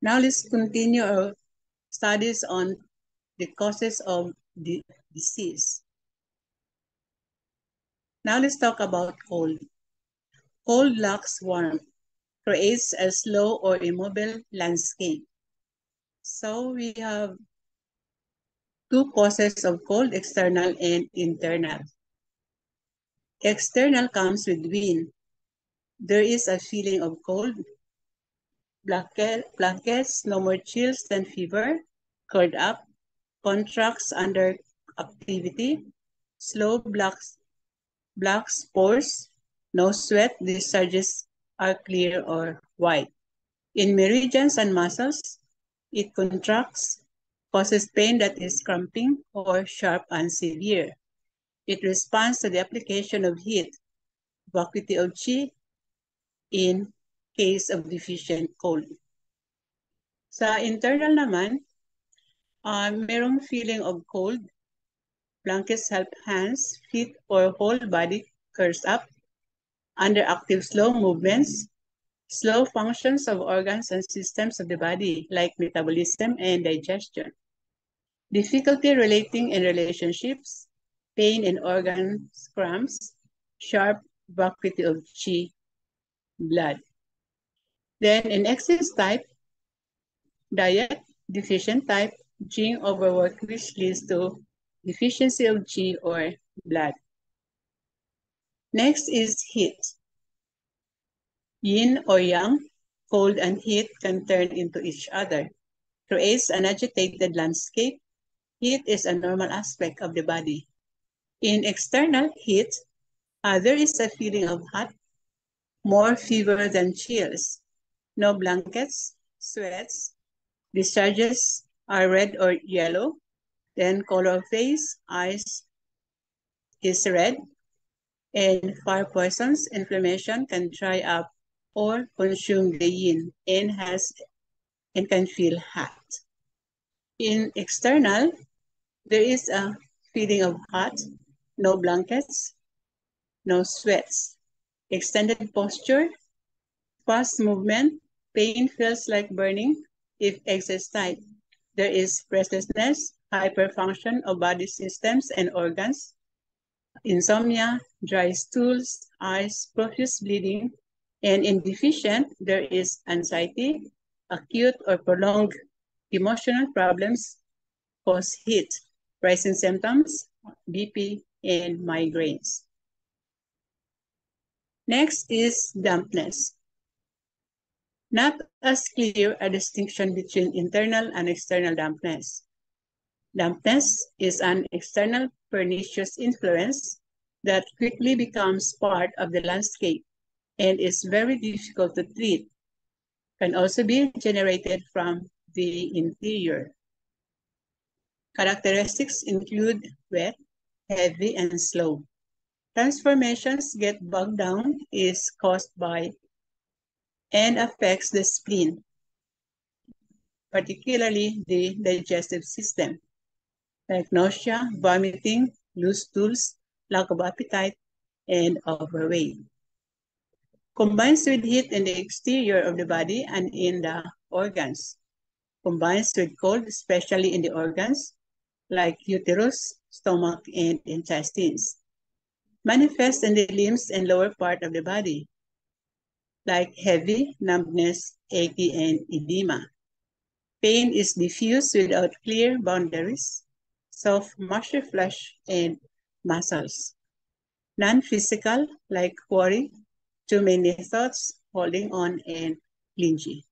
Now let's continue our studies on the causes of the disease. Now let's talk about cold. Cold lacks warmth, creates a slow or immobile landscape. So we have two causes of cold, external and internal. External comes with wind. There is a feeling of cold, blanket, blankets, no more chills than fever, curled up, contracts under activity, slow blocks, black spores, no sweat, discharges are clear or white. In meridians and muscles, it contracts, causes pain that is cramping or sharp and severe. It responds to the application of heat, vacuity of chi in case of deficient cold. Sa internal naman, uh, merong feeling of cold. Blankets help hands, feet, or whole body curls up under active slow movements, slow functions of organs and systems of the body, like metabolism and digestion. Difficulty relating in relationships, pain in organs, cramps, sharp vacuity of chi, blood. Then in excess type, diet, deficient type, Jing overwork which leads to deficiency of G or blood. Next is heat. Yin or yang, cold and heat can turn into each other, creates an agitated landscape. Heat is a normal aspect of the body. In external heat, uh, there is a feeling of hot, more fever than chills, no blankets, sweats, discharges are red or yellow. Then color of face, eyes is red. And fire poisons, inflammation can dry up or consume the yin and has and can feel hot. In external, there is a feeling of hot, no blankets, no sweats, extended posture, fast movement, pain feels like burning if exercise there is restlessness, hyperfunction of body systems and organs, insomnia, dry stools, eyes, profuse bleeding, and in deficient, there is anxiety, acute or prolonged emotional problems, cause heat, rising symptoms, BP, and migraines. Next is dampness. Not as clear a distinction between internal and external dampness. Dampness is an external pernicious influence that quickly becomes part of the landscape and is very difficult to treat. Can also be generated from the interior. Characteristics include wet, heavy, and slow. Transformations get bogged down is caused by and affects the spleen, particularly the digestive system, like nausea, vomiting, loose stools, lack of appetite, and overweight. Combines with heat in the exterior of the body and in the organs. Combines with cold, especially in the organs, like uterus, stomach, and intestines. Manifest in the limbs and lower part of the body, like heavy, numbness, achy, and edema. Pain is diffuse without clear boundaries, soft, mushy flesh, and muscles. Non-physical, like worry, too many thoughts, holding on, and clingy.